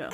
go.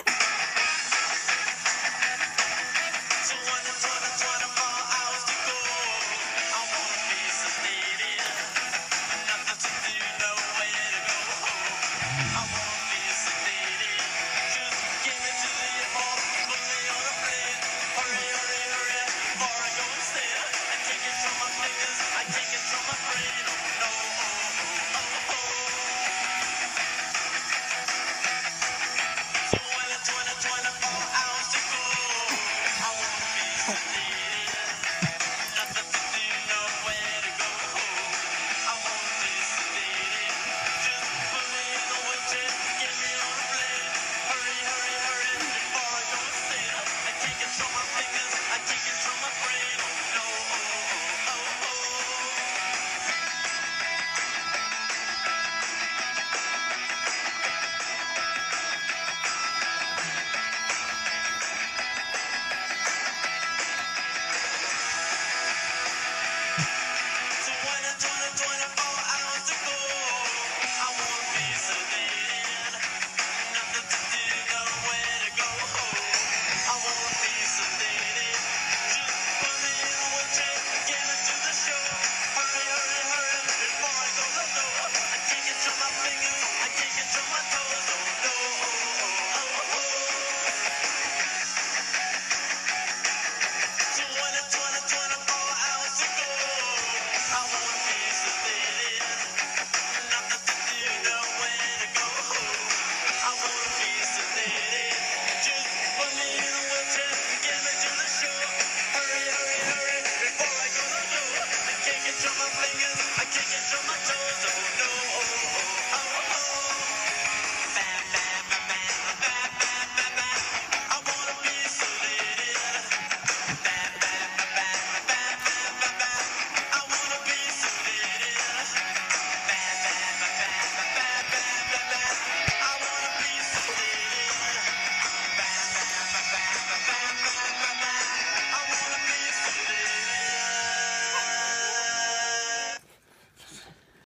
I can't get to my toes, oh no.